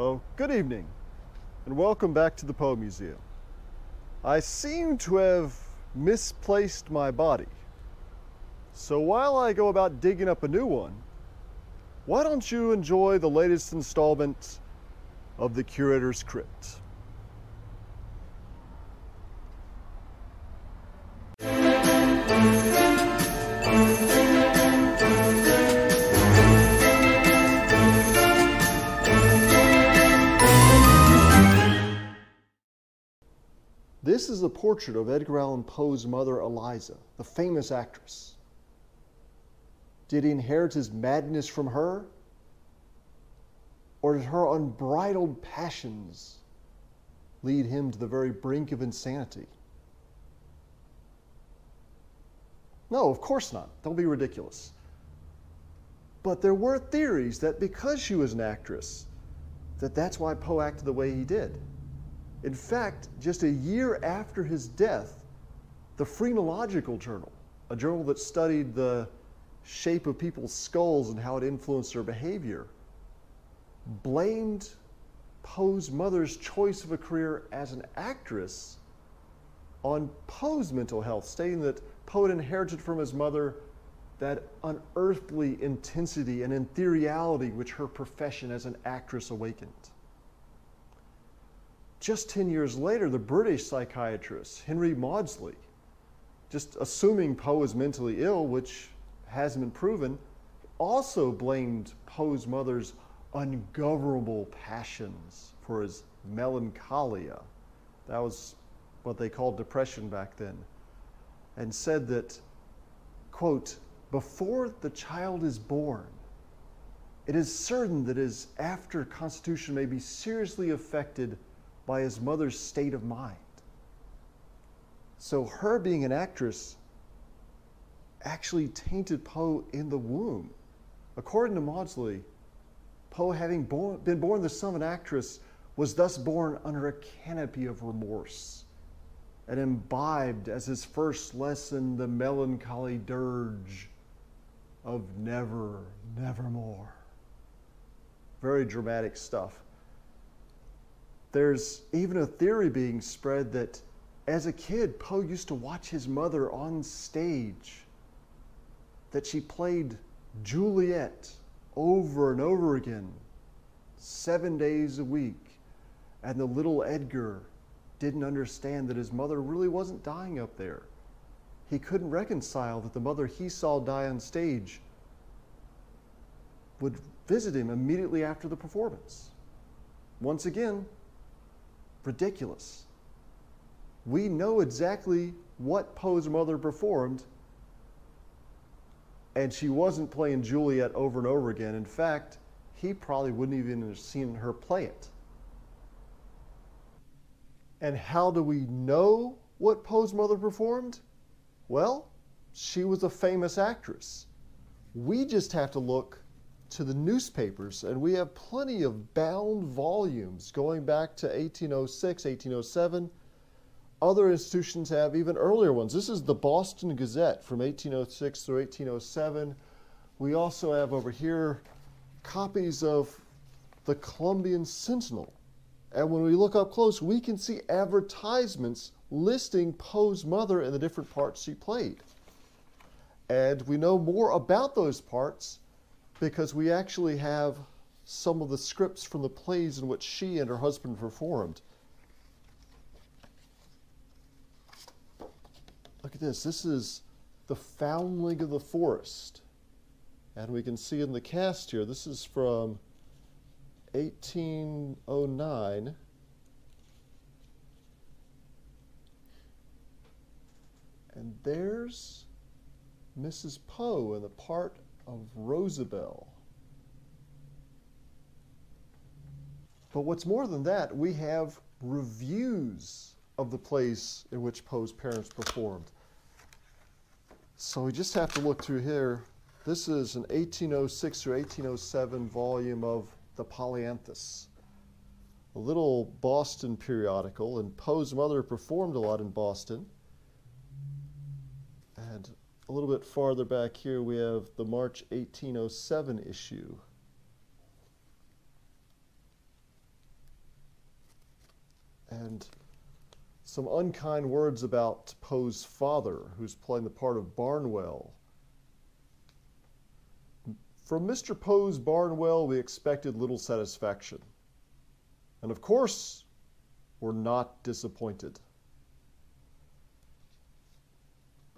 Oh, good evening, and welcome back to the Poe Museum. I seem to have misplaced my body. So while I go about digging up a new one, why don't you enjoy the latest installment of the Curator's Crypt? Portrait of Edgar Allan Poe's mother, Eliza, the famous actress. Did he inherit his madness from her? Or did her unbridled passions lead him to the very brink of insanity? No, of course not. Don't be ridiculous. But there were theories that because she was an actress, that that's why Poe acted the way he did. In fact, just a year after his death, the Phrenological Journal, a journal that studied the shape of people's skulls and how it influenced their behavior, blamed Poe's mother's choice of a career as an actress on Poe's mental health, stating that Poe had inherited from his mother that unearthly intensity and ethereality which her profession as an actress awakened. Just 10 years later, the British psychiatrist Henry Maudsley, just assuming Poe is mentally ill, which hasn't been proven, also blamed Poe's mother's ungovernable passions for his melancholia. That was what they called depression back then. And said that, quote, before the child is born, it is certain that his after constitution may be seriously affected by his mother's state of mind. So, her being an actress actually tainted Poe in the womb. According to Maudsley, Poe, having born, been born the son of an actress, was thus born under a canopy of remorse and imbibed as his first lesson the melancholy dirge of never, nevermore. Very dramatic stuff. There's even a theory being spread that as a kid, Poe used to watch his mother on stage, that she played Juliet over and over again, seven days a week, and the little Edgar didn't understand that his mother really wasn't dying up there. He couldn't reconcile that the mother he saw die on stage would visit him immediately after the performance. Once again, ridiculous. We know exactly what Poe's mother performed, and she wasn't playing Juliet over and over again. In fact, he probably wouldn't even have seen her play it. And how do we know what Poe's mother performed? Well, she was a famous actress. We just have to look to the newspapers, and we have plenty of bound volumes going back to 1806, 1807. Other institutions have even earlier ones. This is the Boston Gazette from 1806 through 1807. We also have over here copies of the Columbian Centinel. And when we look up close, we can see advertisements listing Poe's mother and the different parts she played. And we know more about those parts because we actually have some of the scripts from the plays in which she and her husband performed. Look at this. This is The Foundling of the Forest. And we can see in the cast here, this is from 1809. And there's Mrs. Poe in the part of Rosabelle. But what's more than that, we have reviews of the plays in which Poe's parents performed. So we just have to look through here. This is an 1806 or 1807 volume of The Polyanthus, a little Boston periodical, and Poe's mother performed a lot in Boston. A little bit farther back here, we have the March 1807 issue. and some unkind words about Poe's father, who's playing the part of Barnwell. From Mr. Poe's Barnwell, we expected little satisfaction. And of course, we're not disappointed.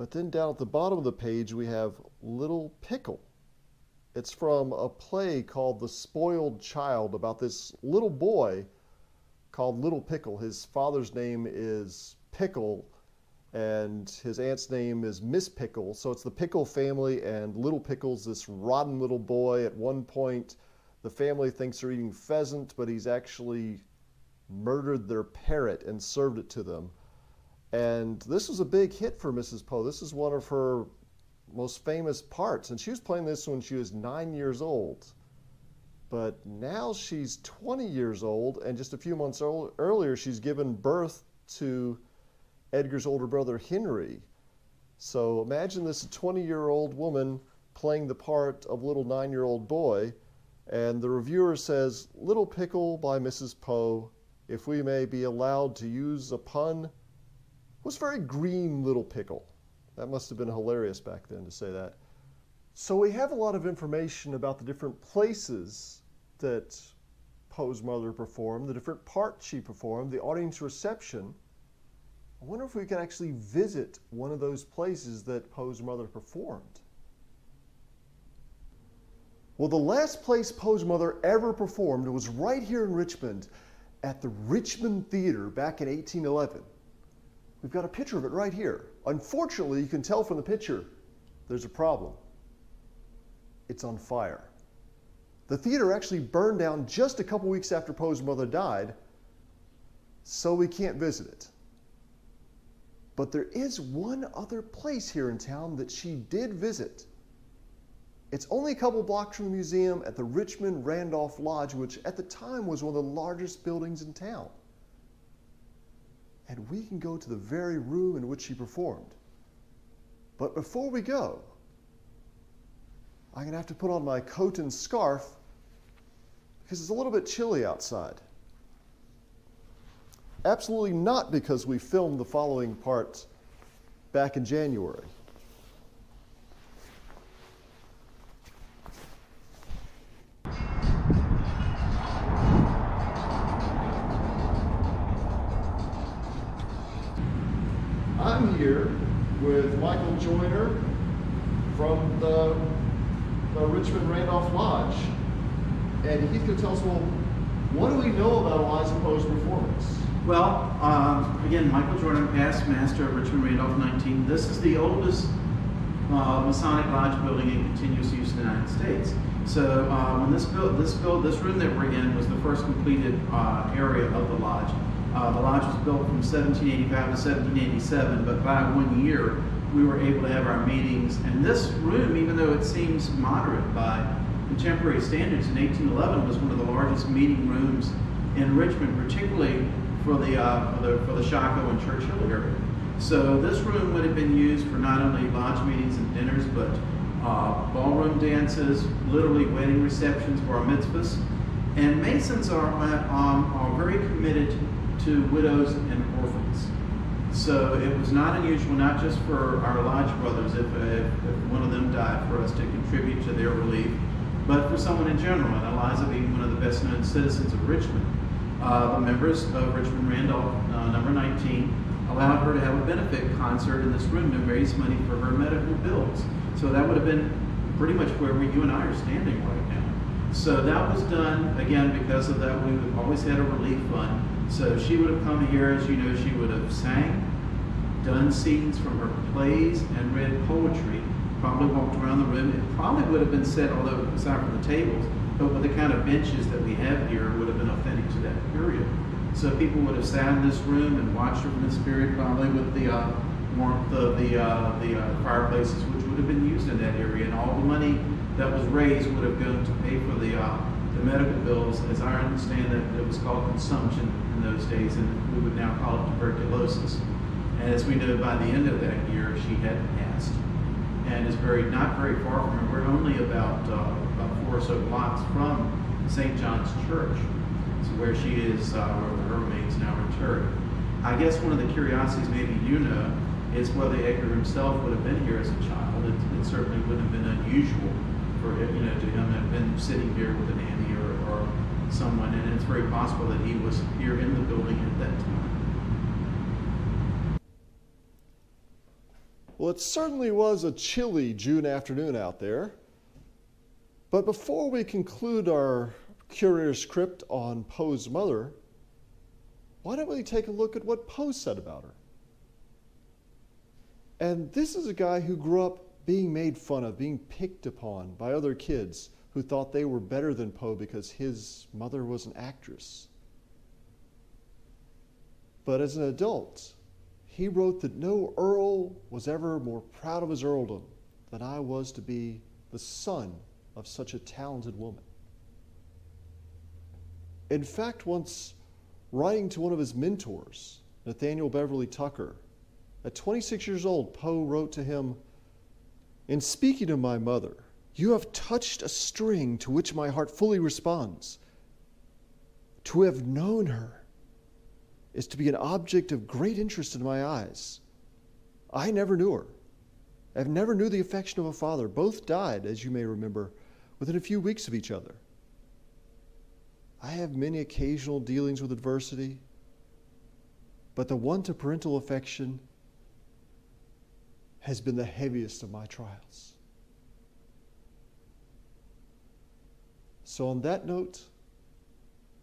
But then down at the bottom of the page, we have Little Pickle. It's from a play called The Spoiled Child about this little boy called Little Pickle. His father's name is Pickle, and his aunt's name is Miss Pickle. So it's the Pickle family, and Little Pickle's this rotten little boy. At one point, the family thinks they're eating pheasant, but he's actually murdered their parrot and served it to them. And this was a big hit for Mrs. Poe. This is one of her most famous parts. And she was playing this when she was nine years old. But now she's 20 years old, and just a few months earlier, she's given birth to Edgar's older brother, Henry. So imagine this 20 year old woman playing the part of little nine year old boy. And the reviewer says, Little Pickle by Mrs. Poe, if we may be allowed to use a pun, was very green little pickle. That must have been hilarious back then to say that. So we have a lot of information about the different places that Poe's mother performed, the different parts she performed, the audience reception. I wonder if we could actually visit one of those places that Poe's mother performed. Well, the last place Poe's mother ever performed was right here in Richmond at the Richmond Theater back in 1811. We've got a picture of it right here. Unfortunately, you can tell from the picture there's a problem. It's on fire. The theater actually burned down just a couple weeks after Poe's mother died, so we can't visit it. But there is one other place here in town that she did visit. It's only a couple blocks from the museum at the Richmond Randolph Lodge, which at the time was one of the largest buildings in town and we can go to the very room in which she performed. But before we go, I'm going to have to put on my coat and scarf because it's a little bit chilly outside. Absolutely not because we filmed the following part back in January. I'm here with Michael Joyner from the, the Richmond Randolph Lodge. And he's going to tell us, well, what do we know about Eliza Poe's performance? Well, um, again, Michael Jordan, past master of Richmond Randolph 19. This is the oldest uh, Masonic Lodge building in continuous use in the United States. So uh, when this build, this build, this room that we're in was the first completed uh, area of the lodge. Uh, the lodge was built from 1785 to 1787, but by one year we were able to have our meetings. And this room, even though it seems moderate by contemporary standards, in 1811 was one of the largest meeting rooms in Richmond, particularly for the uh, for the for the Shockoe and Church Hill area. So this room would have been used for not only lodge meetings and dinners, but uh, ballroom dances, literally wedding receptions, bar mitzvahs. And Masons are, um, are very committed to widows and orphans. So it was not unusual, not just for our lodge brothers, if, if, if, one of them died, for us to contribute to their relief, but for someone in general. And Eliza being one of the best known citizens of Richmond, uh, the members of Richmond Randolph uh, number 19 allowed her to have a benefit concert in this room to raise money for her medical bills. So that would have been pretty much where we, you and I are standing right now. So that was done, again, because of that, we've always had a relief fund so she would have come here, as you know, she would have sang, done scenes from her plays, and read poetry. Probably walked around the room. It probably would have been set, although aside from the tables, but with the kind of benches that we have here, would have been authentic to that period. So people would have sat in this room and watched her from this period, probably with the uh, warmth of the uh, the uh, fireplaces, which would have been used in that area, and all the money that was raised would have gone to pay for the uh, the medical bills, as I understand it, it was called consumption in those days, and we would now call it tuberculosis. And as we know, by the end of that year, she had passed and is buried not very far from here. We're only about, uh, about four or so blocks from St. John's Church. so where she is, uh, where her remains now interred. I guess one of the curiosities maybe you know is whether Edgar himself would have been here as a child. It, it certainly wouldn't have been unusual for him, you know, to him have been sitting here with a nanny or, or someone, and it's very possible that he was here in the building at that time. Well, it certainly was a chilly June afternoon out there. But before we conclude our curator's crypt on Poe's mother, why don't we take a look at what Poe said about her? And this is a guy who grew up being made fun of, being picked upon by other kids who thought they were better than Poe because his mother was an actress. But as an adult, he wrote that no earl was ever more proud of his earldom than I was to be the son of such a talented woman. In fact, once writing to one of his mentors, Nathaniel Beverley Tucker, at 26 years old, Poe wrote to him In speaking of my mother, you have touched a string to which my heart fully responds. To have known her is to be an object of great interest in my eyes. I never knew her. I have never knew the affection of a father. Both died, as you may remember, within a few weeks of each other. I have many occasional dealings with adversity, but the want of parental affection has been the heaviest of my trials. So, on that note,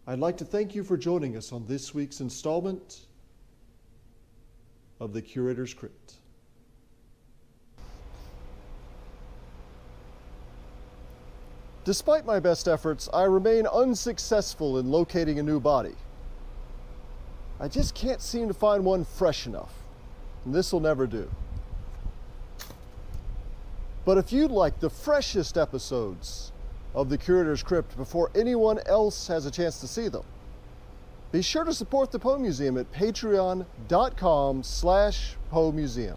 I'd like to thank you for joining us on this week's installment of the Curator's Crypt. Despite my best efforts, I remain unsuccessful in locating a new body. I just can't seem to find one fresh enough, and this will never do. But if you'd like the freshest episodes of the Curator's Crypt before anyone else has a chance to see them, be sure to support the Poe Museum at patreon.com slash Poe Museum.